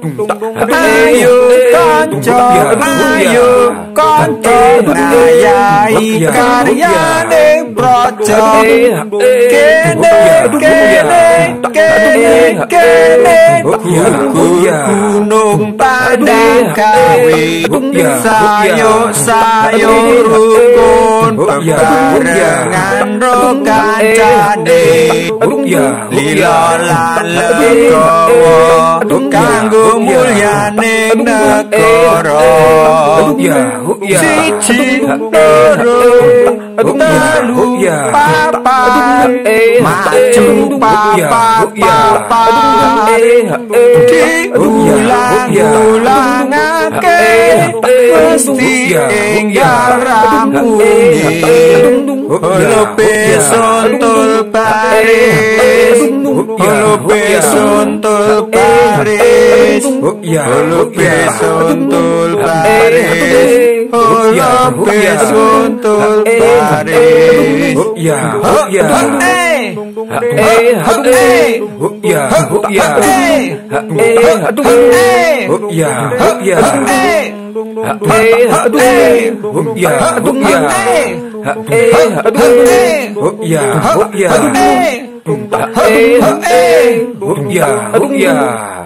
Ayo kanca ayo kanca ngayahi karya ning projo kene kene kene kene gunung padang kawe sayo sayo rukun bebarengan ro kancane lila lan kanggo mulyane negara siji loro telu papat maju papat papat diulang-ulangake mesti ing ramungi Halo pesontul baris eh, ya, ya, eh, eh, ya, ya, ya, ya, ya, ya,